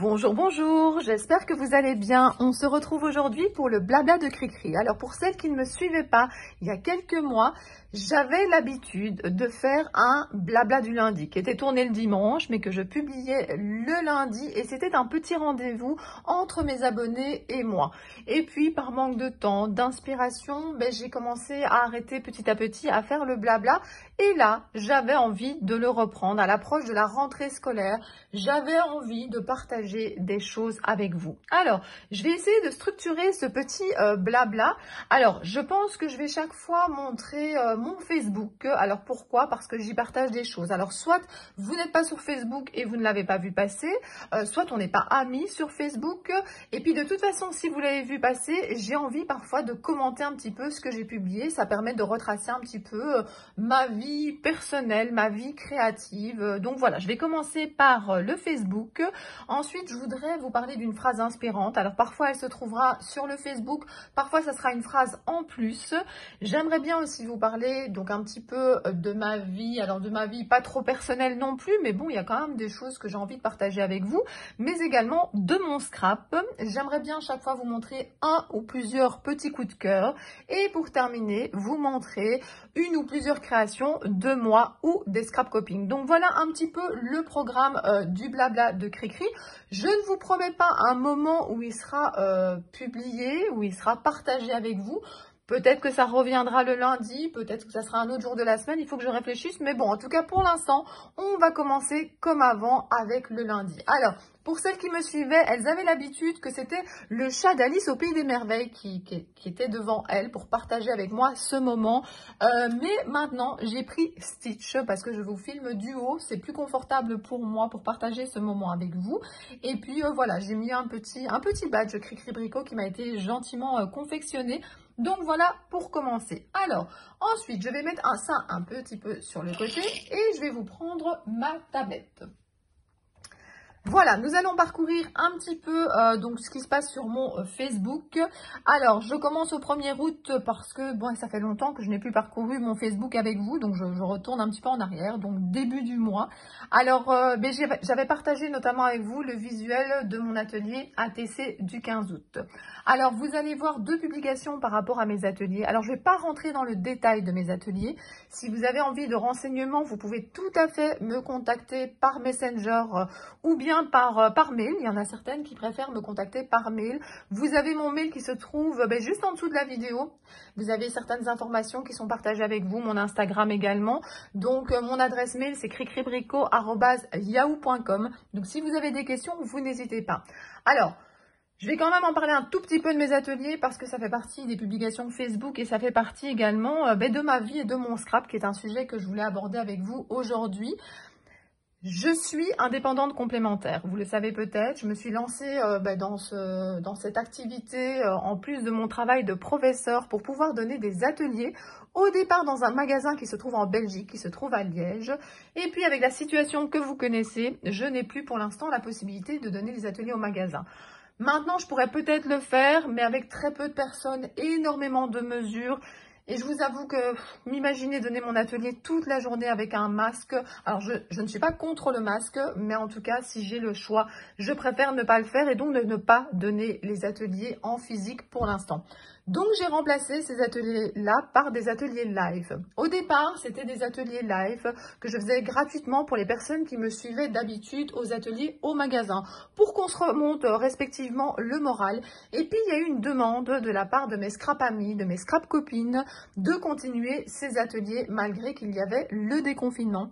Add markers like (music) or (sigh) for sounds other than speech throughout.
Bonjour, bonjour, j'espère que vous allez bien. On se retrouve aujourd'hui pour le blabla de Cricri. Alors pour celles qui ne me suivaient pas, il y a quelques mois, j'avais l'habitude de faire un blabla du lundi qui était tourné le dimanche mais que je publiais le lundi et c'était un petit rendez-vous entre mes abonnés et moi. Et puis par manque de temps, d'inspiration, ben, j'ai commencé à arrêter petit à petit à faire le blabla et là j'avais envie de le reprendre à l'approche de la rentrée scolaire. J'avais envie de partager des choses avec vous. Alors je vais essayer de structurer ce petit euh, blabla. Alors je pense que je vais chaque fois montrer euh, mon Facebook. Alors pourquoi? Parce que j'y partage des choses. Alors soit vous n'êtes pas sur Facebook et vous ne l'avez pas vu passer, euh, soit on n'est pas amis sur Facebook. Et puis de toute façon, si vous l'avez vu passer, j'ai envie parfois de commenter un petit peu ce que j'ai publié. Ça permet de retracer un petit peu ma vie personnelle, ma vie créative. Donc voilà, je vais commencer par euh, le Facebook. Ensuite, je voudrais vous parler d'une phrase inspirante. Alors parfois, elle se trouvera sur le Facebook. Parfois, ça sera une phrase en plus. J'aimerais bien aussi vous parler donc un petit peu euh, de ma vie, alors de ma vie pas trop personnelle non plus, mais bon, il y a quand même des choses que j'ai envie de partager avec vous, mais également de mon scrap. J'aimerais bien chaque fois vous montrer un ou plusieurs petits coups de cœur, et pour terminer, vous montrer une ou plusieurs créations de moi ou des scrap coping. Donc voilà un petit peu le programme euh, du blabla de Cricri. Je ne vous promets pas un moment où il sera euh, publié, où il sera partagé avec vous. Peut-être que ça reviendra le lundi, peut-être que ça sera un autre jour de la semaine, il faut que je réfléchisse. Mais bon, en tout cas, pour l'instant, on va commencer comme avant avec le lundi. Alors, pour celles qui me suivaient, elles avaient l'habitude que c'était le chat d'Alice au Pays des Merveilles qui, était devant elles pour partager avec moi ce moment. Euh, mais maintenant, j'ai pris Stitch parce que je vous filme du haut. C'est plus confortable pour moi pour partager ce moment avec vous. Et puis euh, voilà, j'ai mis un petit, badge Cricri Bricot qui m'a été gentiment euh, confectionné donc voilà pour commencer. Alors, ensuite, je vais mettre un, ça un petit peu sur le côté et je vais vous prendre ma tablette. Voilà, nous allons parcourir un petit peu euh, donc ce qui se passe sur mon euh, Facebook. Alors, je commence au 1er août parce que bon, ça fait longtemps que je n'ai plus parcouru mon Facebook avec vous, donc je, retourne un petit peu en arrière, donc début du mois. Alors, euh, ben, j'avais partagé notamment avec vous le visuel de mon atelier ATC du 15 août. Alors, vous allez voir deux publications par rapport à mes ateliers. Alors, je ne vais pas rentrer dans le détail de mes ateliers. Si vous avez envie de renseignements, vous pouvez tout à fait me contacter par Messenger ou bien par, euh, par mail. Il y en a certaines qui préfèrent me contacter par mail. Vous avez mon mail qui se trouve ben, juste en dessous de la vidéo. Vous avez certaines informations qui sont partagées avec vous, mon Instagram également. Donc, euh, mon adresse mail, c'est cricribrico.yahoo.com. Donc, si vous avez des questions, vous n'hésitez pas. Alors, je vais quand même en parler un tout petit peu de mes ateliers parce que ça fait partie des publications Facebook et ça fait partie également euh, ben, de ma vie et de mon scrap qui est un sujet que je voulais aborder avec vous aujourd'hui. Je suis indépendante complémentaire, vous le savez peut-être. Je me suis lancée euh, bah, dans, ce, dans cette activité euh, en plus de mon travail de professeur pour pouvoir donner des ateliers. Au départ dans un magasin qui se trouve en Belgique, qui se trouve à Liège. Et puis avec la situation que vous connaissez, je n'ai plus pour l'instant la possibilité de donner des ateliers au magasin. Maintenant, je pourrais peut-être le faire, mais avec très peu de personnes, énormément de mesures. Et je vous avoue que m'imaginer donner mon atelier toute la journée avec un masque, alors je, ne suis pas contre le masque, mais en tout cas, si j'ai le choix, je préfère ne pas le faire et donc ne pas donner les ateliers en physique pour l'instant. Donc, j'ai remplacé ces ateliers-là par des ateliers live. Au départ, c'était des ateliers live que je faisais gratuitement pour les personnes qui me suivaient d'habitude aux ateliers au magasin pour qu'on se remonte respectivement le moral. Et puis, il y a eu une demande de la part de mes scrap amis, de mes scrap copines, de continuer ces ateliers malgré qu'il y avait le déconfinement.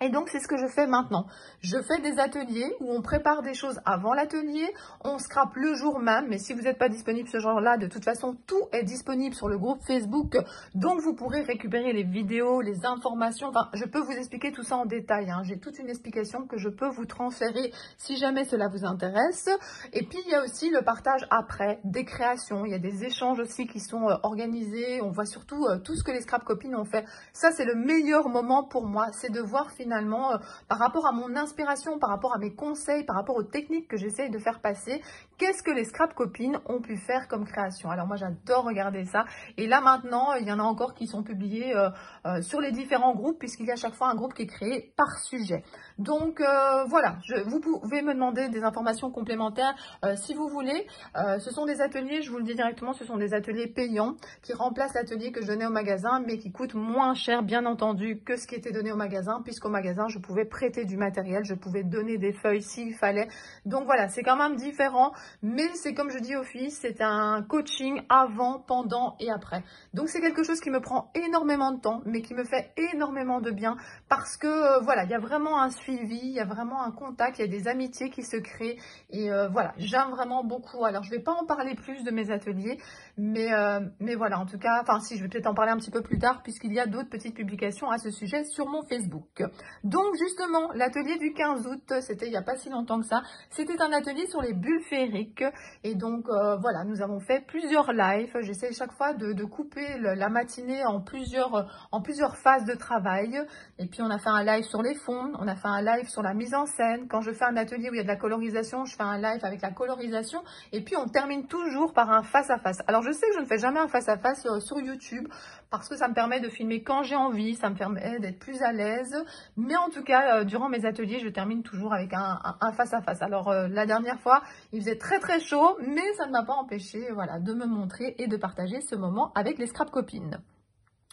Et donc, c'est ce que je fais maintenant. Je fais des ateliers où on prépare des choses avant l'atelier, on scrape le jour même, mais si vous n'êtes pas disponible ce jour-là, de toute façon, tout est disponible sur le groupe Facebook, donc vous pourrez récupérer les vidéos, les informations, enfin, je peux vous expliquer tout ça en détail, hein. j'ai toute une explication que je peux vous transférer si jamais cela vous intéresse. Et puis, il y a aussi le partage après, des créations, il y a des échanges aussi qui sont euh, organisés, on voit surtout euh, tout ce que les scrap copines ont fait. Ça, c'est le meilleur moment pour moi, c'est de voir euh, par rapport à mon inspiration, par rapport à mes conseils, par rapport aux techniques que j'essaye de faire passer, qu'est-ce que les scrap copines ont pu faire comme création. Alors moi j'adore regarder ça. Et là maintenant, il y en a encore qui sont publiés euh, euh, sur les différents groupes, puisqu'il y a chaque fois un groupe qui est créé par sujet. Donc voilà, je, vous pouvez me demander des informations complémentaires si vous voulez. ce sont des ateliers, je vous le dis directement, ce sont des ateliers payants qui remplacent l'atelier que je donnais au magasin, mais qui coûtent moins cher, bien entendu, que ce qui était donné au magasin, puisqu'au magasin, je pouvais prêter du matériel, je pouvais donner des feuilles s'il fallait. Donc voilà, c'est quand même différent, mais c'est comme je dis au fils, c'est un coaching avant, pendant et après. Donc c'est quelque chose qui me prend énormément de temps, mais qui me fait énormément de bien, parce que euh, voilà, il y a vraiment un suivi, il y a vraiment un contact, il y a des amitiés qui se créent, et euh, voilà, j'aime vraiment beaucoup. Alors je vais pas en parler plus de mes ateliers, mais, euh, mais voilà, en tout cas, enfin si, je vais peut-être en parler un petit peu plus tard, puisqu'il y a d'autres petites publications à ce sujet sur mon Facebook. Donc justement, l'atelier du 15 août, c'était il n'y a pas si longtemps que ça, c'était un atelier sur les bulles Et donc euh, voilà, nous avons fait plusieurs lives. J'essaie chaque fois de, couper la matinée en plusieurs, en plusieurs phases de travail. Et puis on a fait un live sur les fonds, on a fait un live sur la mise en scène. Quand je fais un atelier où il y a de la colorisation, je fais un live avec la colorisation. Et puis on termine toujours par un face-à-face. Alors je sais que je ne fais jamais un face-à-face euh, sur YouTube parce que ça me permet de filmer quand j'ai envie, ça me permet d'être plus à l'aise. Mais en tout cas, euh, durant mes ateliers, je termine toujours avec un face-à-face. Alors euh, la dernière fois, il faisait très très chaud, mais ça ne m'a pas empêché voilà, de me montrer et de partager ce moment avec les scrap copines.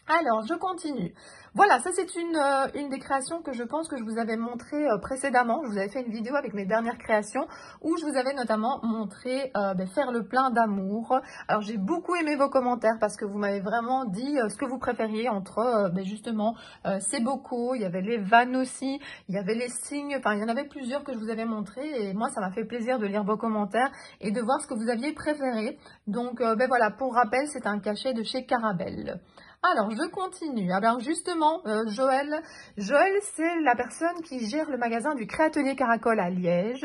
Alors, je continue. Voilà, ça c'est une, euh, une des créations que je pense que je vous avais montré euh, précédemment. Je vous avais fait une vidéo avec mes dernières créations où je vous avais notamment montré euh, ben, faire le plein d'amour. Alors, j'ai beaucoup aimé vos commentaires parce que vous m'avez vraiment dit ce que vous préfériez entre ben, justement ces bocaux, il y avait les vannes aussi, il y avait les signes, enfin il y en avait plusieurs que je vous avais montré et moi ça m'a fait plaisir de lire vos commentaires et de voir ce que vous aviez préféré. Donc, ben voilà, pour rappel, c'est un cachet de chez Carabelle. Alors, je continue. Alors, justement, euh, Joël, Joël, c'est la personne qui gère le magasin du Créatelier Caracol à Liège.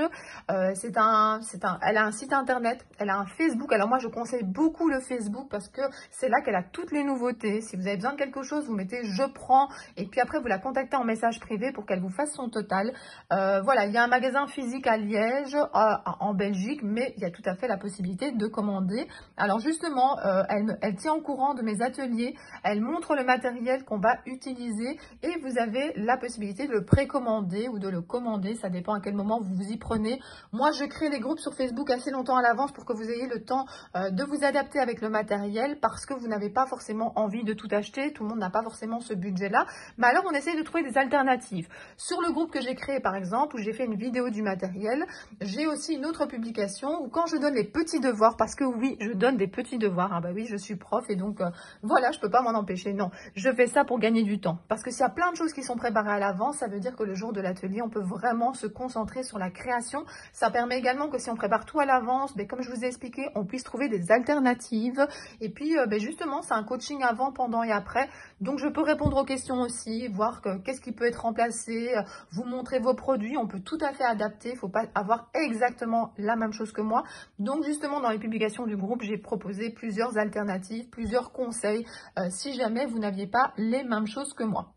Euh, un, un, elle a un site internet, elle a un Facebook. Alors moi, je conseille beaucoup le Facebook parce que c'est là qu'elle a toutes les nouveautés. Si vous avez besoin de quelque chose, vous mettez « je prends » et puis après, vous la contactez en message privé pour qu'elle vous fasse son total. Euh, voilà, il y a un magasin physique à Liège, en Belgique, mais il y a tout à fait la possibilité de commander. Alors justement, elle, elle tient au courant de mes ateliers. Elle montre le matériel qu'on va utiliser et vous avez la possibilité de le précommander ou de le commander. Ça dépend à quel moment vous vous y prenez. Moi, je crée les groupes sur Facebook assez longtemps à l'avance pour que vous ayez le temps euh, de vous adapter avec le matériel parce que vous n'avez pas forcément envie de tout acheter. Tout le monde n'a pas forcément ce budget-là. Mais alors, on essaye de trouver des alternatives. Sur le groupe que j'ai créé, par exemple, où j'ai fait une vidéo du matériel, j'ai aussi une autre publication où quand je donne les petits devoirs, parce que oui, je donne des petits devoirs. Ah bah oui, je suis prof et donc euh, voilà, je peux pas m'en empêcher. Non, je fais ça pour gagner du temps. Parce que s'il y a plein de choses qui sont préparées à l'avance, ça veut dire que le jour de l'atelier, on peut vraiment se concentrer sur la création. Ça permet également que si on prépare tout à l'avance, ben, comme je vous ai expliqué, on puisse trouver des alternatives. Et puis, euh, ben, justement, c'est un coaching avant, pendant et après. Donc, je peux répondre aux questions aussi, voir qu'est-ce qui peut être remplacé, euh, vous montrer vos produits. On peut tout à fait adapter. Il faut pas avoir exactement la même chose que moi. Donc, justement, dans les publications du groupe, j'ai proposé plusieurs alternatives, plusieurs conseils. Euh, si jamais vous n'aviez pas les mêmes choses que moi.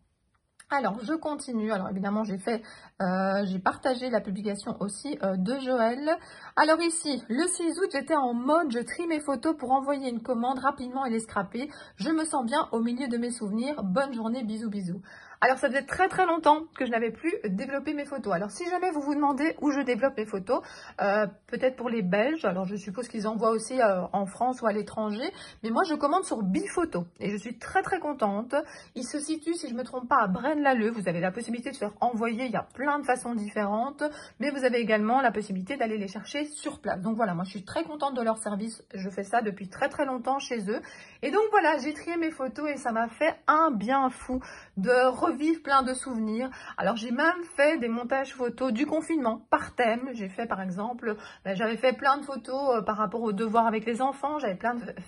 Alors, je continue. Alors, évidemment, j'ai fait, euh, j'ai partagé la publication aussi euh, de Joël. Alors ici, le 6 août, j'étais en mode, je trie mes photos pour envoyer une commande rapidement et les scraper. Je me sens bien au milieu de mes souvenirs. Bonne journée, bisous, bisous. Alors, ça faisait très très longtemps que je n'avais plus développé mes photos. Alors, si jamais vous vous demandez où je développe mes photos, euh, peut-être pour les Belges, alors je suppose qu'ils envoient aussi euh, en France ou à l'étranger, mais moi, je commande sur Bifoto et je suis très très contente. Il se situe, si je ne me trompe pas, à Braine-l'Alleud. Vous avez la possibilité de faire envoyer, il y a plein de façons différentes, mais vous avez également la possibilité d'aller les chercher sur place. Donc voilà, moi, je suis très contente de leur service. Je fais ça depuis très très longtemps chez eux. Et donc voilà, j'ai trié mes photos et ça m'a fait un bien fou de revivre plein de souvenirs. Alors j'ai même fait des montages photos du confinement par thème. J'ai fait par exemple, ben, j'avais fait plein de photos euh, par rapport aux devoirs avec les enfants. J'avais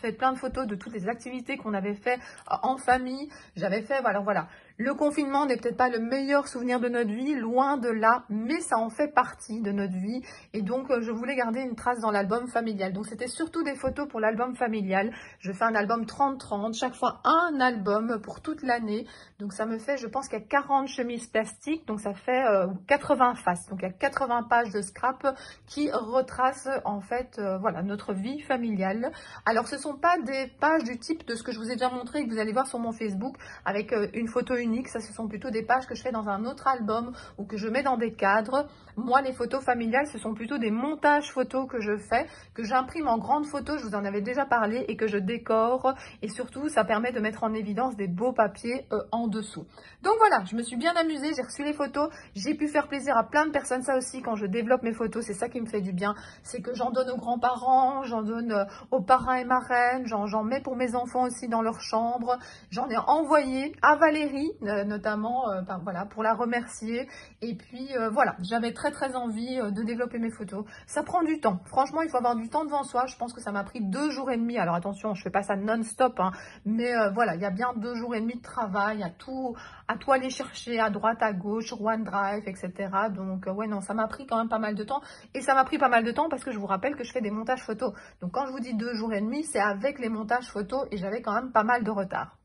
fait plein de photos de toutes les activités qu'on avait fait euh, en famille. J'avais fait, voilà, voilà. Le confinement, n'est peut-être pas le meilleur souvenir de notre vie, loin de là, mais ça en fait partie de notre vie. Et donc, euh, je voulais garder une trace dans l'album familial. Donc, c'était surtout des photos pour l'album familial. Je fais un album 30-30, chaque fois un album pour toute l'année. Donc, ça me fait, je pense qu'il y a 40 chemises plastiques, donc ça fait 80 euh, faces. Donc, il y a 80 pages de scrap qui retracent, en fait, euh, voilà, notre vie familiale. Alors, ce sont pas des pages du type de ce que je vous ai déjà montré et que vous allez voir sur mon Facebook avec une photo unique. Ça, ce sont plutôt des pages que je fais dans un autre album ou que je mets dans des cadres. Moi, les photos familiales, ce sont plutôt des montages photos que je fais, que j'imprime en grande photo, je vous en avais déjà parlé, et que je décore. Et surtout, ça permet de mettre en évidence des beaux papiers euh, en dessous. Donc voilà, je me suis bien amusée, j'ai reçu les photos, j'ai pu faire plaisir à plein de personnes. Ça aussi, quand je développe mes photos, c'est ça qui me fait du bien. C'est que j'en donne aux grands-parents, j'en donne euh, aux parrains et marraines, j'en mets pour mes enfants aussi dans leur chambre. J'en ai envoyé à Valérie, euh, notamment, voilà, pour la remercier. Et puis, voilà, j'avais très très envie de développer mes photos. Ça prend du temps. Franchement, il faut avoir du temps devant soi. Je pense que ça m'a pris deux jours et demi. Alors attention, je fais pas ça non-stop, hein. mais euh, voilà, il y a bien deux jours et demi de travail, à tout, à tout aller chercher à droite, à gauche, OneDrive, etc. Donc euh, ouais, non, ça m'a pris quand même pas mal de temps. Et ça m'a pris pas mal de temps parce que je vous rappelle que je fais des montages photos. Donc quand je vous dis deux jours et demi, c'est avec les montages photos et j'avais quand même pas mal de retard.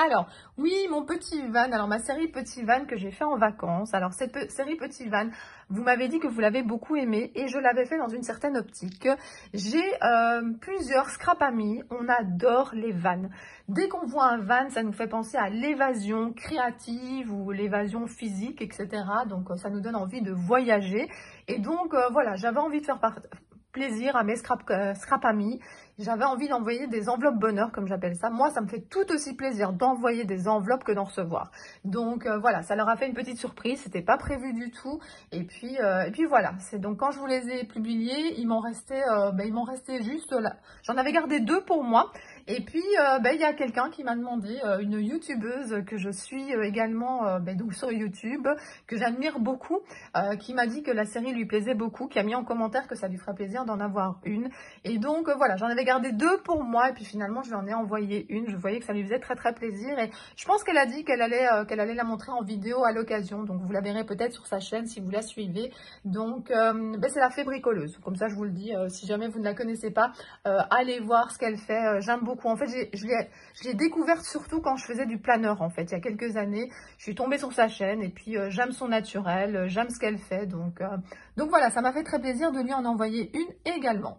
Alors, oui, mon petit van, alors ma série Petit Van que j'ai fait en vacances. Alors, cette série Petit Van, vous m'avez dit que vous l'avez beaucoup aimé et je l'avais fait dans une certaine optique. J'ai euh, plusieurs scrap amis, on adore les vannes. Dès qu'on voit un van, ça nous fait penser à l'évasion créative ou l'évasion physique, etc. Donc, euh, ça nous donne envie de voyager. Et donc, euh, voilà, j'avais envie de faire plaisir à mes scrap, scrap amis j'avais envie d'envoyer des enveloppes bonheur, comme j'appelle ça. Moi, ça me fait tout aussi plaisir d'envoyer des enveloppes que d'en recevoir. Donc euh, voilà, ça leur a fait une petite surprise. C'était pas prévu du tout. Et puis euh, et puis voilà. C'est donc quand je vous les ai publiés, il m'en restait, euh, ben, il m'en restait juste là. J'en avais gardé deux pour moi. Et puis, ben, il y a quelqu'un qui m'a demandé, une youtubeuse que je suis également ben, donc sur YouTube, que j'admire beaucoup, qui m'a dit que la série lui plaisait beaucoup, qui a mis en commentaire que ça lui ferait plaisir d'en avoir une. Et donc, voilà, j'en avais gardé deux pour moi et puis finalement je lui en ai envoyé une. Je voyais que ça lui faisait très très plaisir et je pense qu'elle a dit qu'elle allait euh, allait la montrer en vidéo à l'occasion. Donc vous la verrez peut-être sur sa chaîne si vous la suivez. Donc euh, ben, c'est la fée bricoleuse. Comme ça je vous le dis, euh, si jamais vous ne la connaissez pas, allez voir ce qu'elle fait. J'aime beaucoup. En fait je l'ai découverte surtout quand je faisais du planeur en fait. Il y a quelques années, je suis tombée sur sa chaîne et puis j'aime son naturel, j'aime ce qu'elle fait. Donc, donc voilà, ça m'a fait très plaisir de lui en envoyer une également.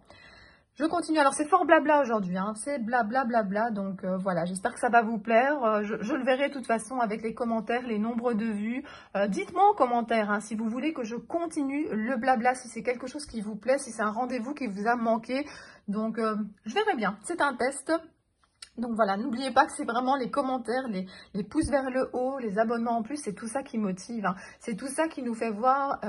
Je continue. Alors, c'est fort blabla aujourd'hui. Hein. C'est blabla blabla. Donc, euh, voilà. J'espère que ça va vous plaire. Euh, je, le verrai de toute façon avec les commentaires, les nombres de vues. Euh, dites-moi en commentaire hein, si vous voulez que je continue le blabla, si c'est quelque chose qui vous plaît, si c'est un rendez-vous qui vous a manqué. Donc, je verrai bien. C'est un test. Donc voilà, n'oubliez pas que c'est vraiment les commentaires, les, pouces vers le haut, les abonnements en plus, c'est tout ça qui motive. Hein. C'est tout ça qui nous fait voir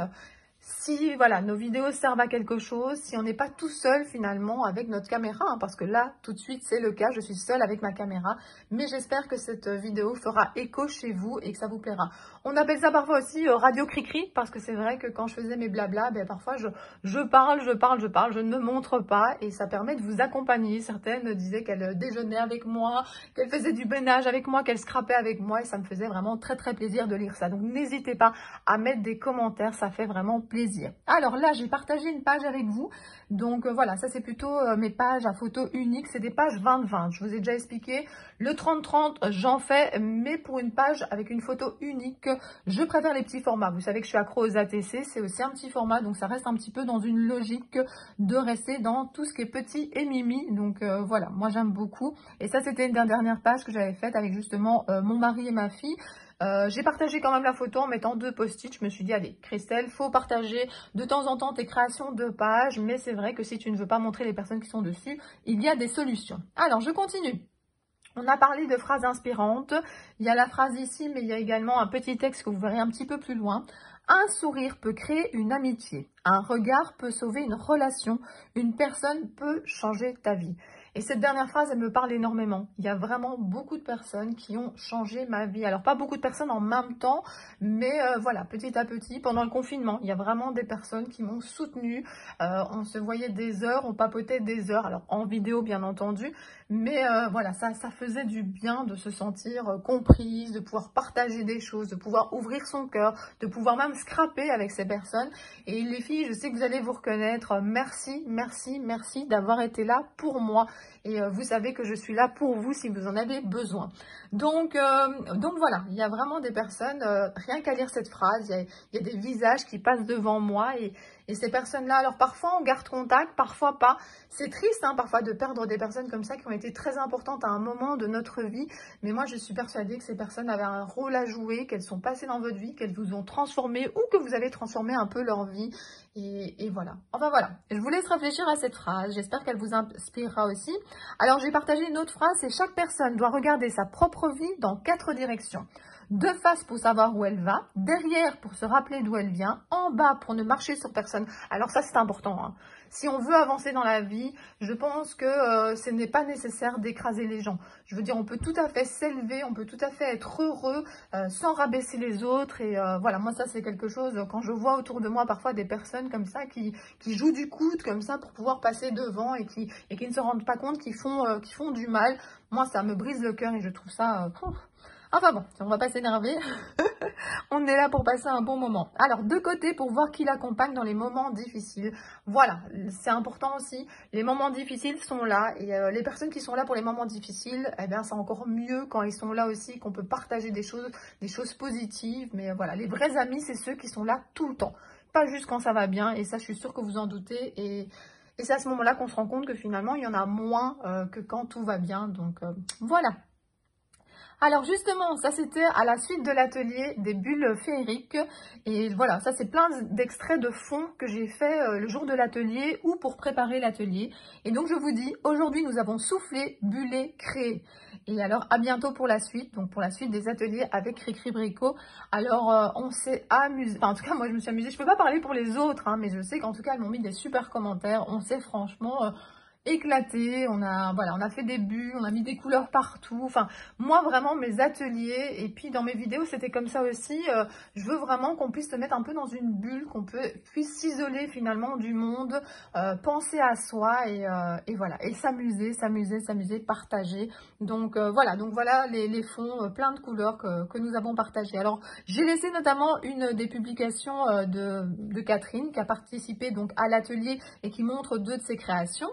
si voilà nos vidéos servent à quelque chose, si on n'est pas tout seul finalement avec notre caméra, hein, parce que là tout de suite c'est le cas, je suis seule avec ma caméra, mais j'espère que cette vidéo fera écho chez vous et que ça vous plaira. On appelle ça parfois aussi euh, radio cri-cri, parce que c'est vrai que quand je faisais mes blabla, ben, parfois je, parle, je parle, je parle, je ne montre pas et ça permet de vous accompagner. Certaines disaient qu'elles déjeunaient avec moi, qu'elles faisaient du ménage avec moi, qu'elles scrapaient avec moi et ça me faisait vraiment très très plaisir de lire ça. Donc n'hésitez pas à mettre des commentaires, ça fait vraiment plaisir. Alors là, j'ai partagé une page avec vous. Donc euh, voilà, ça c'est plutôt euh, mes pages à photo unique. C'est des pages 20-20. Je vous ai déjà expliqué. Le 30-30, j'en fais, mais pour une page avec une photo unique, je préfère les petits formats. Vous savez que je suis accro aux ATC. C'est aussi un petit format, donc ça reste un petit peu dans une logique de rester dans tout ce qui est petit et mimi. Donc euh, voilà, moi j'aime beaucoup. Et ça, c'était une dernière page que j'avais faite avec justement mon mari et ma fille. Euh, j'ai partagé quand même la photo en mettant deux post-it. Je me suis dit, allez, Christelle, faut partager de temps en temps tes créations de pages. Mais c'est vrai que si tu ne veux pas montrer les personnes qui sont dessus, il y a des solutions. Alors, je continue. On a parlé de phrases inspirantes. Il y a la phrase ici, mais il y a également un petit texte que vous verrez un petit peu plus loin. Un sourire peut créer une amitié. Un regard peut sauver une relation. Une personne peut changer ta vie. Et cette dernière phrase, elle me parle énormément. Il y a vraiment beaucoup de personnes qui ont changé ma vie. Alors, pas beaucoup de personnes en même temps, mais euh, voilà, petit à petit, pendant le confinement, il y a vraiment des personnes qui m'ont soutenue. Euh, on se voyait des heures, on papotait des heures, alors en vidéo bien entendu, mais euh, voilà, ça, ça faisait du bien de se sentir comprise, de pouvoir partager des choses, de pouvoir ouvrir son cœur, de pouvoir même scraper avec ces personnes. Et les filles, je sais que vous allez vous reconnaître. Merci, merci, merci d'avoir été là pour moi et euh, vous savez que je suis là pour vous si vous en avez besoin. Donc, euh, donc voilà, il y a vraiment des personnes, euh, rien qu'à lire cette phrase, il y, a, des visages qui passent devant moi et ces personnes-là, alors parfois on garde contact, parfois pas. C'est triste hein, parfois de perdre des personnes comme ça qui ont été très importantes à un moment de notre vie, mais moi je suis persuadée que ces personnes avaient un rôle à jouer, qu'elles sont passées dans votre vie, qu'elles vous ont transformé ou que vous avez transformé un peu leur vie. Et, voilà. Enfin voilà, je vous laisse réfléchir à cette phrase, j'espère qu'elle vous inspirera aussi. Alors j'ai partagé une autre phrase, c'est chaque personne doit regarder sa propre vie dans quatre directions. De face pour savoir où elle va, derrière pour se rappeler d'où elle vient, en bas pour ne marcher sur personne. Alors ça c'est important. Hein. Si on veut avancer dans la vie, je pense que euh, ce n'est pas nécessaire d'écraser les gens. Je veux dire, on peut tout à fait s'élever, on peut tout à fait être heureux euh, sans rabaisser les autres. Et euh, voilà, moi ça c'est quelque chose, quand je vois autour de moi parfois des personnes comme ça qui, qui jouent du coude comme ça pour pouvoir passer devant et qui, et qui ne se rendent pas compte qu'ils font, qui font du mal, moi ça me brise le cœur et je trouve ça... Enfin bon, on va pas s'énerver. (laughs) on est là pour passer un bon moment. Alors, de côté, pour voir qui l'accompagne dans les moments difficiles. Voilà, c'est important aussi. Les moments difficiles sont là. Et euh, les personnes qui sont là pour les moments difficiles, eh bien, c'est encore mieux quand ils sont là aussi, qu'on peut partager des choses, des choses positives. Mais euh, voilà, les vrais amis, c'est ceux qui sont là tout le temps. Pas juste quand ça va bien. Et ça, je suis sûre que vous en doutez. Et... C'est à ce moment-là qu'on se rend compte que finalement, il y en a moins euh, que quand tout va bien. Donc, voilà. Alors justement, ça c'était à la suite de l'atelier des bulles féeriques. Et voilà, ça c'est plein d'extraits de fond que j'ai fait euh, le jour de l'atelier ou pour préparer l'atelier. Et donc je vous dis, aujourd'hui nous avons soufflé, bullé, créé. Et alors à bientôt pour la suite, donc pour la suite des ateliers avec Cricri Brico. Alors euh, on s'est amusé, enfin en tout cas moi je me suis amusée, je peux pas parler pour les autres, hein, mais je sais qu'en tout cas elles m'ont mis des super commentaires. On s'est franchement... Euh, éclaté, on a voilà, on a fait des bulles, on a mis des couleurs partout. Enfin, moi vraiment mes ateliers et puis dans mes vidéos, c'était comme ça aussi. Euh, je veux vraiment qu'on puisse se mettre un peu dans une bulle, qu'on puisse s'isoler finalement du monde, euh, penser à soi et, euh, et voilà, et s'amuser, s'amuser, s'amuser, partager. Donc voilà, donc voilà les, les fonds plein de couleurs que, que nous avons partagés. Alors, j'ai laissé notamment une des publications de, de Catherine qui a participé donc à l'atelier et qui montre deux de ses créations.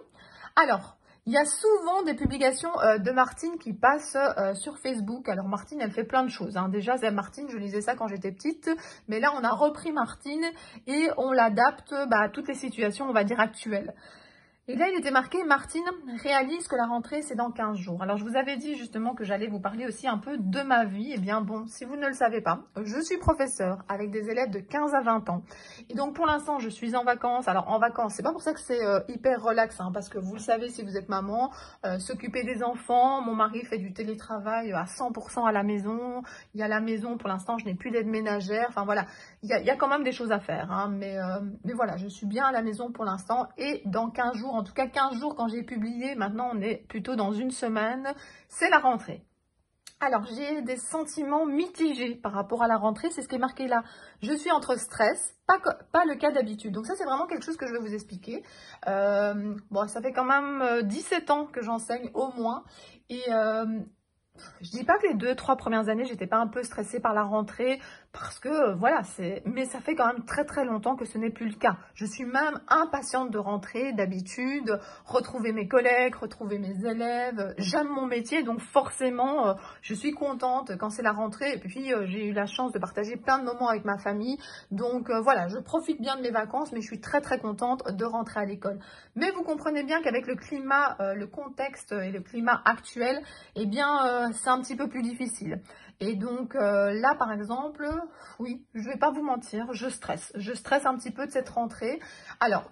Alors, il y a souvent des publications euh, de Martine qui passent euh, sur Facebook. Alors Martine, elle fait plein de choses. Hein. Déjà, c'est Martine, je lisais ça quand j'étais petite. Mais là, on a repris Martine et on l'adapte bah, à toutes les situations, on va dire, actuelles. Et là, il était marqué, Martine réalise que la rentrée, c'est dans 15 jours. Alors, je vous avais dit justement que j'allais vous parler aussi un peu de ma vie. Eh bien, bon, si vous ne le savez pas, je suis professeure avec des élèves de 15 à 20 ans. Et donc, pour l'instant, je suis en vacances. Alors, en vacances, c'est pas pour ça que c'est euh, hyper relax, hein, parce que vous le savez si vous êtes maman, euh, s'occuper des enfants. Mon mari fait du télétravail à 100% à la maison. Il y a la maison, pour l'instant, je n'ai plus d'aide ménagère. Enfin, voilà, il y, a, quand même des choses à faire. Hein, mais, euh, mais voilà, je suis bien à la maison pour l'instant. Et dans 15 jours, en tout cas 15 jours quand j'ai publié, maintenant on est plutôt dans une semaine, c'est la rentrée. Alors, j'ai des sentiments mitigés par rapport à la rentrée, c'est ce qui est marqué là. Je suis entre stress, pas, pas le cas d'habitude. Donc ça, c'est vraiment quelque chose que je vais vous expliquer. Euh, bon, ça fait quand même 17 euh, ans que j'enseigne au moins. Et euh, je dis pas que les deux, trois premières années, j'étais pas un peu stressée par la rentrée parce que euh, voilà, c'est mais ça fait quand même très très longtemps que ce n'est plus le cas. Je suis même impatiente de rentrer d'habitude, retrouver mes collègues, retrouver mes élèves. J'aime mon métier donc forcément euh, je suis contente quand c'est la rentrée et puis euh, j'ai eu la chance de partager plein de moments avec ma famille. Donc voilà, je profite bien de mes vacances mais je suis très très contente de rentrer à l'école. Mais vous comprenez bien qu'avec le climat, le contexte et le climat actuel, eh bien c'est un petit peu plus difficile. Et donc euh, là, par exemple, oui, je vais pas vous mentir, je stresse. Je stresse un petit peu de cette rentrée. Alors,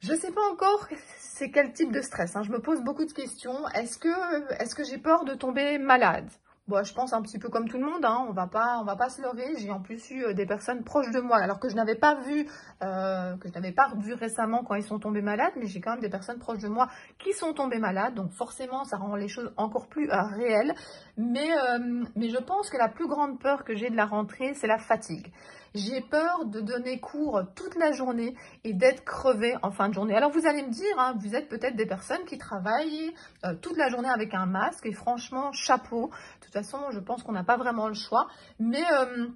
je ne sais pas encore c'est quel type de stress. Hein. Je me pose beaucoup de questions. Est-ce que, est que j'ai peur de tomber malade? Bon, je pense un petit peu comme tout le monde, hein, on va pas, on va pas se leurrer. J'ai en plus eu euh, des personnes proches de moi, alors que je n'avais pas vu, euh, que je n'avais pas vu récemment quand ils sont tombés malades, mais j'ai quand même des personnes proches de moi qui sont tombées malades, donc forcément ça rend les choses encore plus euh, réelles. Mais, mais je pense que la plus grande peur que j'ai de la rentrée, c'est la fatigue. J'ai peur de donner cours toute la journée et d'être crevée en fin de journée. Alors vous allez me dire, hein, vous êtes peut-être des personnes qui travaillent toute la journée avec un masque et franchement, chapeau toute façon, je pense qu'on n'a pas vraiment le choix. Mais euh,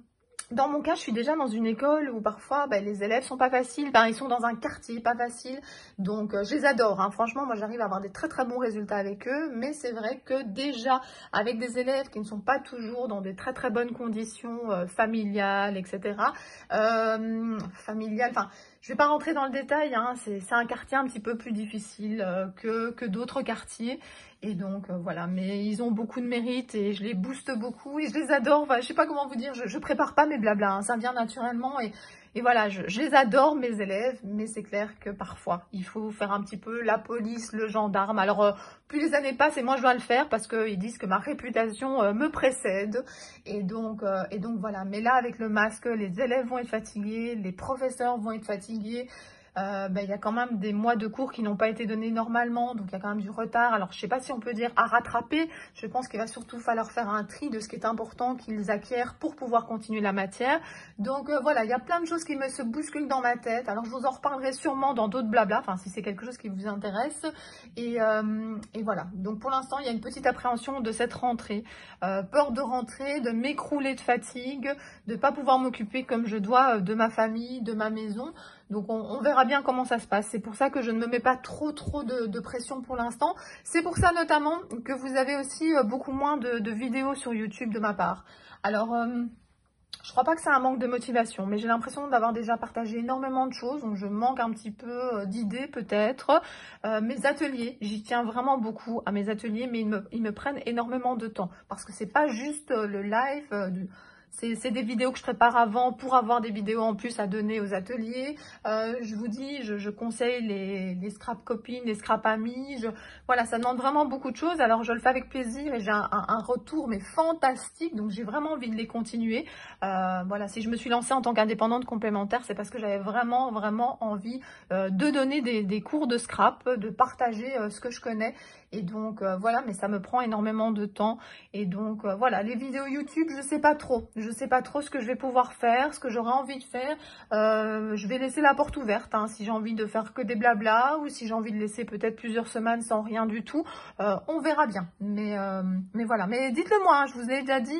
dans mon cas, je suis déjà dans une école où parfois ben, les élèves sont pas faciles, ben, ils sont dans un quartier pas facile, donc euh, je les adore. Hein. Franchement, moi j'arrive à avoir des très très bons résultats avec eux, mais c'est vrai que déjà avec des élèves qui ne sont pas toujours dans des très très bonnes conditions euh, familiales, etc. familiales, enfin je ne vais pas rentrer dans le détail, hein, c'est un quartier un petit peu plus difficile que, que d'autres quartiers. Et donc, euh, voilà, mais ils ont beaucoup de mérite et je les booste beaucoup et je les adore. Enfin, je sais pas comment vous dire, je, je prépare pas mes blabla, hein, ça vient naturellement et, et voilà, je, les adore, mes élèves, mais c'est clair que parfois, il faut faire un petit peu la police, le gendarme. Alors, euh, plus les années passent et moi je dois le faire parce qu'ils disent que ma réputation euh, me précède. Et donc, et donc voilà, mais là, avec le masque, les élèves vont être fatigués, les professeurs vont être fatigués. Euh, ben, il y a quand même des mois de cours qui n'ont pas été donnés normalement, donc il y a quand même du retard. Alors je ne sais pas si on peut dire à rattraper, je pense qu'il va surtout falloir faire un tri de ce qui est important qu'ils acquièrent pour pouvoir continuer la matière. Donc euh, voilà, il y a plein de choses qui me se bousculent dans ma tête. Alors je vous en reparlerai sûrement dans d'autres blabla, enfin si c'est quelque chose qui vous intéresse. Et, euh, et voilà, donc pour l'instant il y a une petite appréhension de cette rentrée. peur de rentrer, de m'écrouler de fatigue, de ne pas pouvoir m'occuper comme je dois de ma famille, de ma maison. Donc on, verra bien comment ça se passe. C'est pour ça que je ne me mets pas trop trop de, pression pour l'instant. C'est pour ça notamment que vous avez aussi euh, beaucoup moins de, vidéos sur YouTube de ma part. Alors, je euh, je crois pas que c'est un manque de motivation, mais j'ai l'impression d'avoir déjà partagé énormément de choses, donc je manque un petit peu euh, d'idées peut-être. mes ateliers, j'y tiens vraiment beaucoup à mes ateliers, mais ils me, ils me prennent énormément de temps, parce que c'est pas juste le live du c'est des vidéos que je prépare avant pour avoir des vidéos en plus à donner aux ateliers. Euh, je vous dis, je, conseille les, scrap copines, les scrap amis. Je, voilà, ça demande vraiment beaucoup de choses. Alors, je le fais avec plaisir et j'ai un, retour, mais fantastique. Donc, j'ai vraiment envie de les continuer. Euh, voilà, si je me suis lancée en tant qu'indépendante complémentaire, c'est parce que j'avais vraiment, vraiment envie euh, de donner des, cours de scrap, de partager ce que je connais. Et donc, voilà, mais ça me prend énormément de temps. Et donc, voilà, les vidéos YouTube, je sais pas trop. Je sais pas trop ce que je vais pouvoir faire, ce que j'aurai envie de faire. Euh, je vais laisser la porte ouverte, hein, si j'ai envie de faire que des blabla ou si j'ai envie de laisser peut-être plusieurs semaines sans rien du tout. Euh, on verra bien. Mais, euh, mais voilà. Mais dites-le moi, hein, je vous ai déjà dit,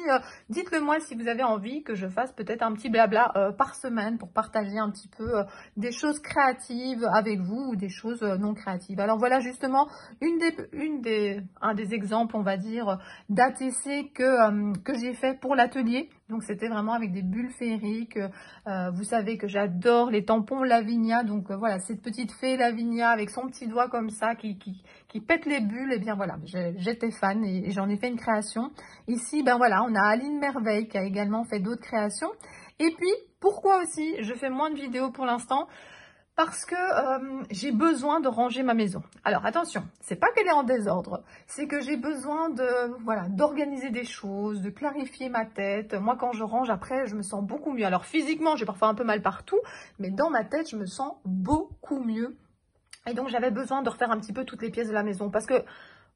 dites-le moi si vous avez envie que je fasse peut-être un petit blabla par semaine pour partager un petit peu des choses créatives avec vous ou des choses non créatives. Alors voilà justement une des, des, un des exemples, on va dire, d'ATC que, que j'ai fait pour l'atelier. Donc c'était vraiment avec des bulles féeriques. Euh, vous savez que j'adore les tampons Lavinia. Donc euh, voilà, cette petite fée Lavinia avec son petit doigt comme ça qui, qui, pète les bulles. Et eh bien voilà, j'étais fan et, j'en ai fait une création. Ici, ben voilà, on a Aline Merveille qui a également fait d'autres créations. Et puis, pourquoi aussi? Je fais moins de vidéos pour l'instant parce que euh, j'ai besoin de ranger ma maison. Alors attention, c'est pas qu'elle est en désordre, c'est que j'ai besoin de voilà d'organiser des choses, de clarifier ma tête. Moi, quand je range après, je me sens beaucoup mieux. Alors physiquement, j'ai parfois un peu mal partout, mais dans ma tête, je me sens beaucoup mieux. Et donc j'avais besoin de refaire un petit peu toutes les pièces de la maison parce que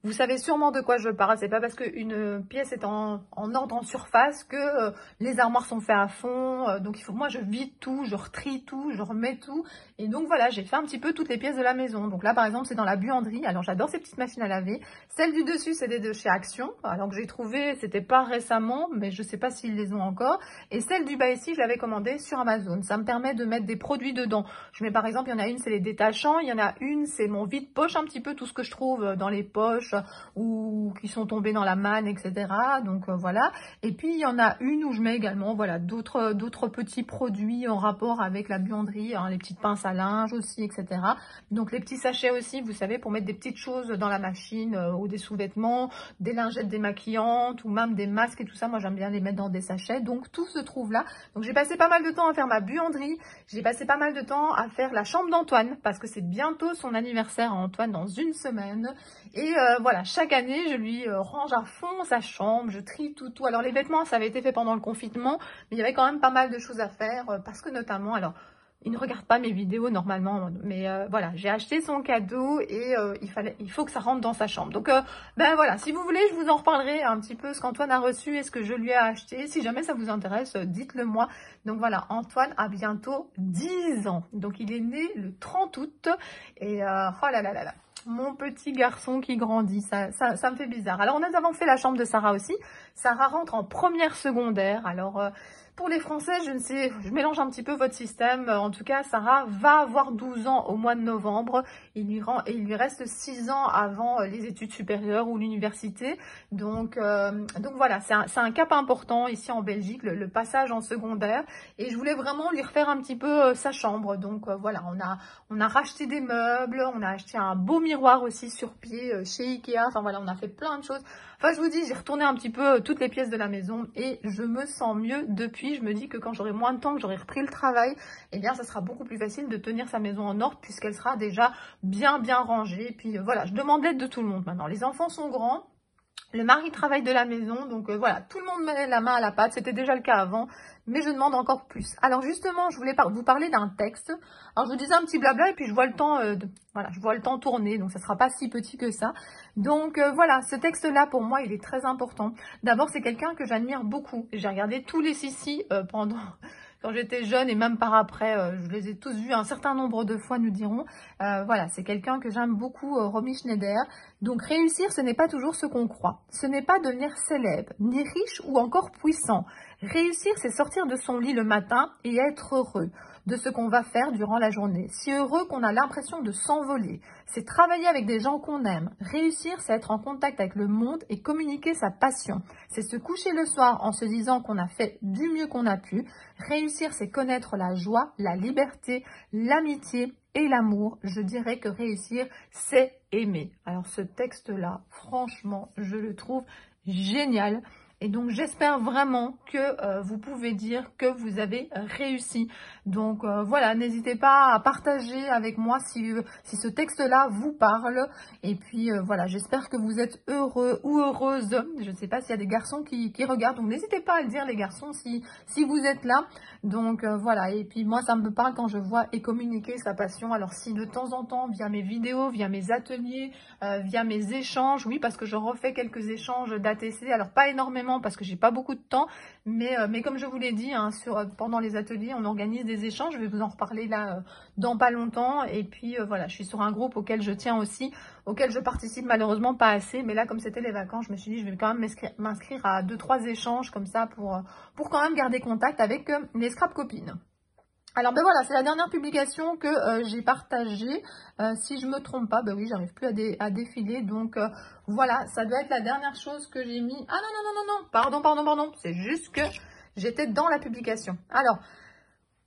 vous savez sûrement de quoi je parle. C'est pas parce qu'une pièce est en, ordre en surface que euh, les armoires sont faites à fond. Euh, donc il faut moi je vide tout, je retrie tout, je remets tout. Et donc voilà, j'ai fait un petit peu toutes les pièces de la maison. Donc là par exemple c'est dans la buanderie. Alors j'adore ces petites machines à laver. Celle du dessus c'est des de chez Action. Alors que j'ai trouvé, c'était pas récemment, mais je sais pas s'ils les ont encore. Et celle du bas ici je l'avais commandée sur Amazon. Ça me permet de mettre des produits dedans. Je mets par exemple, il y en a une c'est les détachants, il y en a une c'est mon vide poche un petit peu tout ce que je trouve dans les poches ou qui sont tombés dans la manne, etc. Donc euh, voilà. Et puis il y en a une où je mets également voilà d'autres petits produits en rapport avec la buanderie, hein, les petites pinces à linge aussi, etc. Donc les petits sachets aussi, vous savez, pour mettre des petites choses dans la machine euh, ou des sous-vêtements, des lingettes démaquillantes ou même des masques et tout ça. Moi j'aime bien les mettre dans des sachets. Donc tout se trouve là. Donc j'ai passé pas mal de temps à faire ma buanderie. J'ai passé pas mal de temps à faire la chambre d'Antoine parce que c'est bientôt son anniversaire à Antoine dans une semaine. Et euh, voilà, chaque année, je lui range à fond sa chambre, je trie tout, tout. Alors les vêtements, ça avait été fait pendant le confinement, mais il y avait quand même pas mal de choses à faire parce que notamment, alors il ne regarde pas mes vidéos normalement, mais euh, voilà, j'ai acheté son cadeau et euh, il fallait, il faut que ça rentre dans sa chambre. Donc, euh, ben voilà, si vous voulez, je vous en reparlerai un petit peu ce qu'Antoine a reçu et ce que je lui ai acheté. Si jamais ça vous intéresse, dites-le moi. Donc voilà, Antoine a bientôt 10 ans. Donc il est né le 30 août et oh là là là là mon petit garçon qui grandit, ça, ça, me fait bizarre. Alors, nous avons fait la chambre de Sarah aussi. Sarah rentre en première secondaire. Alors, pour les Français, je ne sais, je mélange un petit peu votre système. En tout cas, Sarah va avoir 12 ans au mois de novembre. Il lui, il lui reste 6 ans avant euh, les études supérieures ou l'université. Donc, euh, donc voilà, c'est un, cap important ici en Belgique, le, passage en secondaire. Et je voulais vraiment lui refaire un petit peu euh, sa chambre. Donc voilà, on a, on a racheté des meubles, on a acheté un beau miroir aussi sur pied chez Ikea. Enfin voilà, on a fait plein de choses. Enfin, je vous dis, j'ai retourné un petit peu toutes les pièces de la maison et je me sens mieux depuis. Je me dis que quand j'aurai moins de temps, que j'aurai repris le travail, eh bien, ça sera beaucoup plus facile de tenir sa maison en ordre puisqu'elle sera déjà bien, bien rangée. Et puis, euh, voilà, je demande l'aide de tout le monde maintenant. Les enfants sont grands. Le mari travaille de la maison, donc euh, voilà, tout le monde met la main à la pâte, c'était déjà le cas avant, mais je demande encore plus. Alors justement, je voulais vous parler d'un texte. Alors je vous disais un petit blabla et puis je vois le temps, euh, voilà, je vois le temps tourner, donc ça sera pas si petit que ça. Donc euh, voilà, ce texte-là pour moi, il est très important. D'abord, c'est quelqu'un que j'admire beaucoup. J'ai regardé tous les Sissi pendant quand j'étais jeune et même par après, euh, je les ai tous vus un certain nombre de fois, nous dirons. Euh, voilà, c'est quelqu'un que j'aime beaucoup, euh, Romy Schneider. Donc réussir, ce n'est pas toujours ce qu'on croit. Ce n'est pas devenir célèbre, ni riche ou encore puissant. Réussir, c'est sortir de son lit le matin et être heureux de ce qu'on va faire durant la journée. Si heureux qu'on a l'impression de s'envoler. C'est travailler avec des gens qu'on aime. Réussir, c'est être en contact avec le monde et communiquer sa passion. C'est se coucher le soir en se disant qu'on a fait du mieux qu'on a pu. Réussir, c'est connaître la joie, la liberté, l'amitié et l'amour. Je dirais que réussir, c'est aimer. Alors ce texte-là, franchement, je le trouve génial. Et donc, j'espère vraiment que euh, vous pouvez dire que vous avez réussi. Donc, euh, voilà, n'hésitez pas à partager avec moi si, euh, si ce texte-là vous parle. Et puis, voilà, j'espère que vous êtes heureux ou heureuse. Je ne sais pas s'il y a des garçons qui, qui regardent. Donc, n'hésitez pas à le dire, les garçons, si, si vous êtes là. Donc, voilà. Et puis, moi, ça me parle quand je vois et communiquer sa passion. Alors, si de temps en temps, via mes vidéos, via mes ateliers, via mes échanges, oui, parce que je refais quelques échanges d'ATC. Alors, pas énormément parce que j'ai pas beaucoup de temps. Mais, euh, comme je vous l'ai dit, hein, euh, pendant les ateliers, on organise des échanges. Je vais vous en reparler là euh, dans pas longtemps. Et puis voilà, je suis sur un groupe auquel je tiens aussi, auquel je participe malheureusement pas assez. Mais là, comme c'était les vacances, je me suis dit, je vais quand même m'inscrire à deux, trois échanges comme ça pour, pour quand même garder contact avec les scrap copines. Alors ben voilà, c'est la dernière publication que euh, j'ai partagée. Euh, si je me trompe pas, ben oui, j'arrive plus à, défiler. Donc euh, voilà, ça doit être la dernière chose que j'ai mis. Ah non, non, non, non, non, pardon, pardon, pardon. C'est juste que j'étais dans la publication. Alors,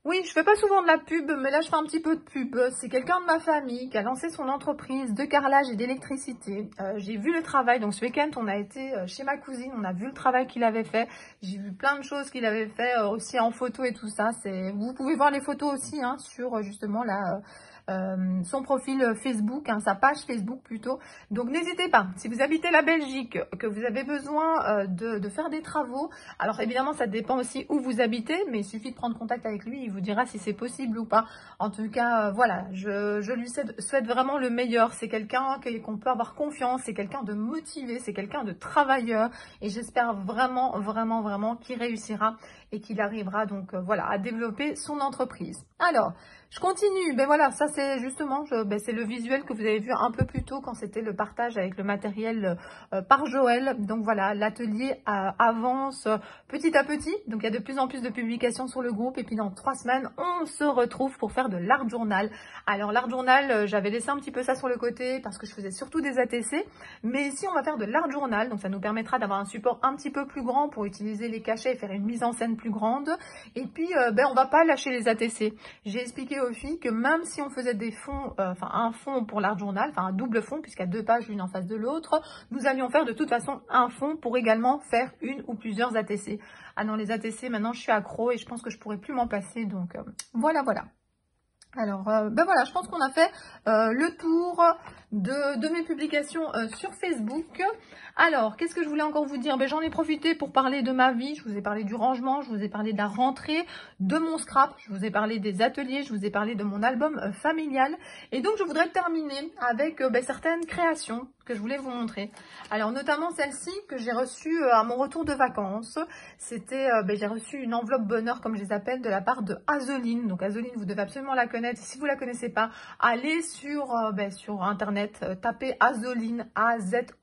oui, je fais pas souvent de la pub, mais là je fais un petit peu de pub. C'est quelqu'un de ma famille qui a lancé son entreprise de carrelage et d'électricité. Euh, j'ai vu le travail, donc ce week-end on a été euh, chez ma cousine, on a vu le travail qu'il avait fait. J'ai vu plein de choses qu'il avait fait euh, aussi en photo et tout ça. Vous pouvez voir les photos aussi hein, sur justement la euh, son profil Facebook, hein, sa page Facebook plutôt. Donc n'hésitez pas, si vous habitez la Belgique, que vous avez besoin euh, de, faire des travaux, alors évidemment ça dépend aussi où vous habitez, mais il suffit de prendre contact avec lui, il vous dira si c'est possible ou pas. En tout cas, euh, voilà, je, lui souhaite vraiment le meilleur. C'est quelqu'un qu'on peut avoir confiance, c'est quelqu'un de motivé, c'est quelqu'un de travailleur, et j'espère vraiment, vraiment, vraiment qu'il réussira et qu'il arrivera donc voilà à développer son entreprise. Alors, je continue. Ben voilà, ça c'est justement, ben c'est le visuel que vous avez vu un peu plus tôt quand c'était le partage avec le matériel euh, par Joël. Donc voilà, l'atelier euh, avance petit à petit. Donc il y a de plus en plus de publications sur le groupe. Et puis dans trois semaines, on se retrouve pour faire de l'art journal. Alors l'art journal, euh, j'avais laissé un petit peu ça sur le côté parce que je faisais surtout des ATC. Mais ici, on va faire de l'art journal. Donc ça nous permettra d'avoir un support un petit peu plus grand pour utiliser les cachets et faire une mise en scène plus grande. Et puis, ben on va pas lâcher les ATC. J'ai expliqué aux filles que même si on faisait des fonds, euh, enfin un fond pour l'art journal, enfin un double fond puisqu'il y a deux pages l'une en face de l'autre, nous allions faire de toute façon un fond pour également faire une ou plusieurs ATC. Ah non, les ATC, maintenant je suis accro et je pense que je pourrais plus m'en passer, donc euh, voilà, voilà. Alors, euh, ben voilà, je pense qu'on a fait le tour. De, mes publications euh, sur Facebook. Alors, qu'est-ce que je voulais encore vous dire? Ben, J'en ai profité pour parler de ma vie. Je vous ai parlé du rangement, je vous ai parlé de la rentrée, de mon scrap, je vous ai parlé des ateliers, je vous ai parlé de mon album euh, familial. Et donc, je voudrais terminer avec ben, certaines créations que je voulais vous montrer. Alors notamment celle-ci que j'ai reçue euh, à mon retour de vacances. C'était, euh, ben, j'ai reçu une enveloppe bonheur comme je les appelle de la part de Azoline. Donc Azoline, vous devez absolument la connaître. Si vous la connaissez pas, allez euh, sur internet, tapez Azoline, A-Z-O-L-I-E-N.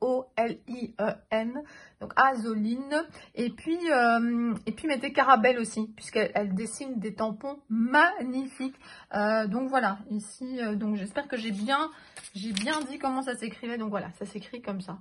Donc Azoline. Et puis et puis mettez Carabelle aussi, puisqu'elle dessine des tampons magnifiques. donc voilà, ici, donc j'espère que j'ai bien j'ai bien dit comment ça s'écrivait. Donc voilà, ça s'écrit comme ça.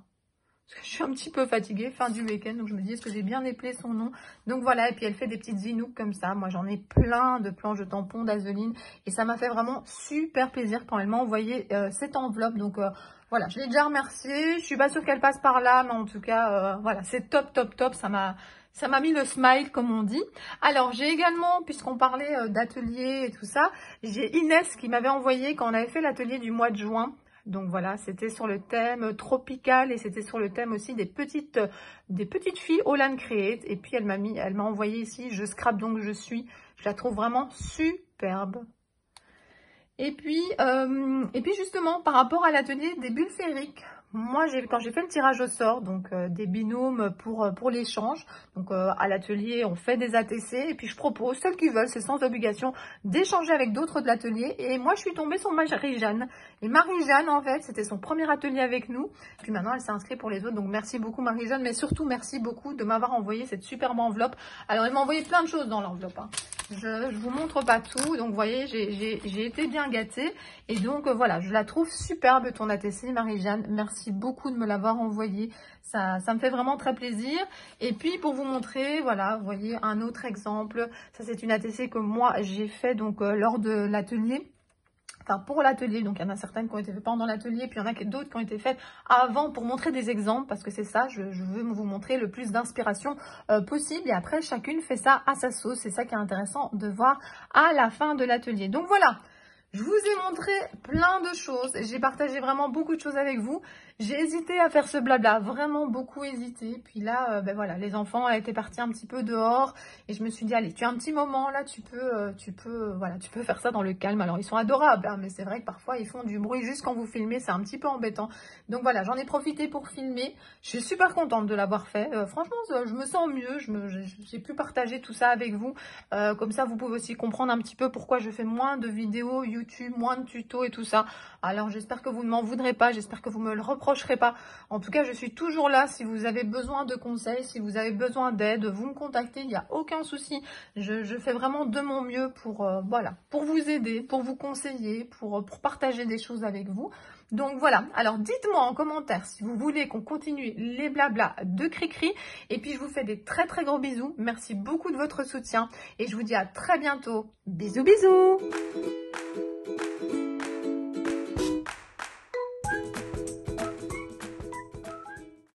Je suis un petit peu fatiguée, fin du week-end, donc je me dis, est-ce que j'ai bien épelé son nom Donc voilà, et puis elle fait des petites zinouks comme ça. Moi, j'en ai plein de planches de tampons d'Azeline. Et ça m'a fait vraiment super plaisir quand elle m'a envoyé euh, cette enveloppe. Donc euh, voilà, je l'ai déjà remerciée. Je suis pas sûre qu'elle passe par là, mais en tout cas, euh, voilà, c'est top, top, top. Ça m'a... Ça m'a mis le smile, comme on dit. Alors, j'ai également, puisqu'on parlait d'atelier et tout ça, j'ai Inès qui m'avait envoyé, quand on avait fait l'atelier du mois de juin, donc voilà, c'était sur le thème tropical et c'était sur le thème aussi des petites, des petites filles Holland Create. Et puis elle m'a mis, elle m'a envoyé ici, je scrape donc je suis. Je la trouve vraiment superbe. Et puis, euh, et puis justement, par rapport à l'atelier des bulles féeriques, moi, quand j'ai fait le tirage au sort, donc euh, des binômes pour, euh, pour l'échange, donc euh, à l'atelier, on fait des ATC et puis je propose, celles qui veulent, c'est sans obligation, d'échanger avec d'autres de l'atelier. Et moi, je suis tombée sur Marie-Jeanne. Et Marie-Jeanne, en fait, c'était son premier atelier avec nous. Puis maintenant, elle s'est inscrite pour les autres. Donc, merci beaucoup Marie-Jeanne, mais surtout, merci beaucoup de m'avoir envoyé cette superbe enveloppe. Alors, elle m'a envoyé plein de choses dans l'enveloppe. Hein. Je ne vous montre pas tout. Donc, vous voyez, j'ai été bien gâtée. Et donc, voilà, je la trouve superbe, ton ATC, Marie-Jeanne. Merci beaucoup de me l'avoir envoyé. Ça, ça me fait vraiment très plaisir. Et puis, pour vous montrer, voilà, vous voyez, un autre exemple. Ça, c'est une ATC que moi, j'ai fait donc euh, lors de l'atelier enfin pour l'atelier, donc il y en a certaines qui ont été faites pendant l'atelier, puis il y en a d'autres qui ont été faites avant pour montrer des exemples, parce que c'est ça, je, veux vous montrer le plus d'inspiration euh, possible, et après chacune fait ça à sa sauce, c'est ça qui est intéressant de voir à la fin de l'atelier. Donc voilà, je vous ai montré plein de choses, j'ai partagé vraiment beaucoup de choses avec vous. J'ai hésité à faire ce blabla, vraiment beaucoup hésité. Puis là, euh, ben voilà, les enfants étaient partis un petit peu dehors et je me suis dit, allez, tu as un petit moment là, tu peux, euh, tu peux, euh, voilà, tu peux faire ça dans le calme. Alors ils sont adorables, hein, mais c'est vrai que parfois ils font du bruit juste quand vous filmez, c'est un petit peu embêtant. Donc voilà, j'en ai profité pour filmer. Je suis super contente de l'avoir fait. franchement, je me sens mieux, j'ai pu partager tout ça avec vous. comme ça, vous pouvez aussi comprendre un petit peu pourquoi je fais moins de vidéos YouTube, moins de tutos et tout ça. Alors j'espère que vous ne m'en voudrez pas, j'espère que vous me le reprendrez pas. En tout cas, je suis toujours là si vous avez besoin de conseils, si vous avez besoin d'aide, vous me contactez, il n'y a aucun souci. Je, fais vraiment de mon mieux pour, euh, voilà, pour vous aider, pour vous conseiller, pour, euh, pour partager des choses avec vous. Donc voilà, alors dites-moi en commentaire si vous voulez qu'on continue les blabla de Cricri. Et puis je vous fais des très très gros bisous. Merci beaucoup de votre soutien et je vous dis à très bientôt. Bisous bisous